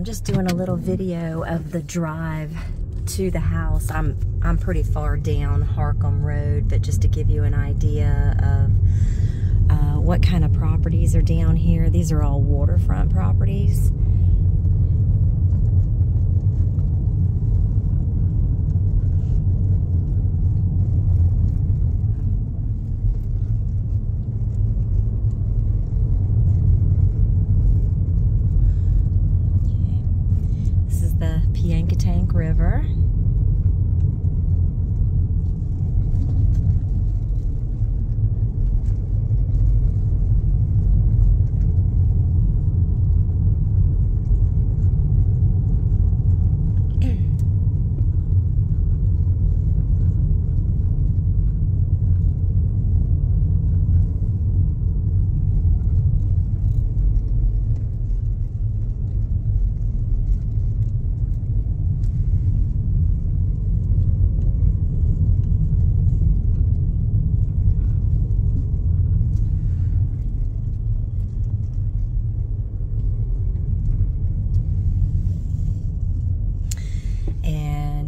I'm just doing a little video of the drive to the house. I'm I'm pretty far down Harcum Road, but just to give you an idea of uh, what kind of properties are down here. These are all waterfront properties. The Piankatank River.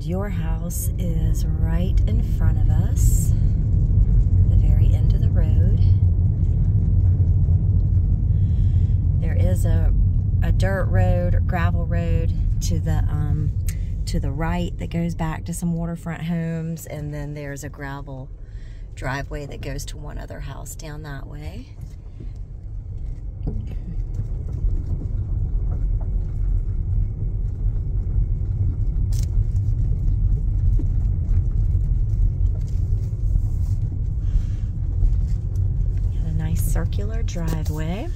And your house is right in front of us, the very end of the road. There is a, a dirt road, gravel road to the um, to the right that goes back to some waterfront homes, and then there's a gravel driveway that goes to one other house down that way. Circular driveway.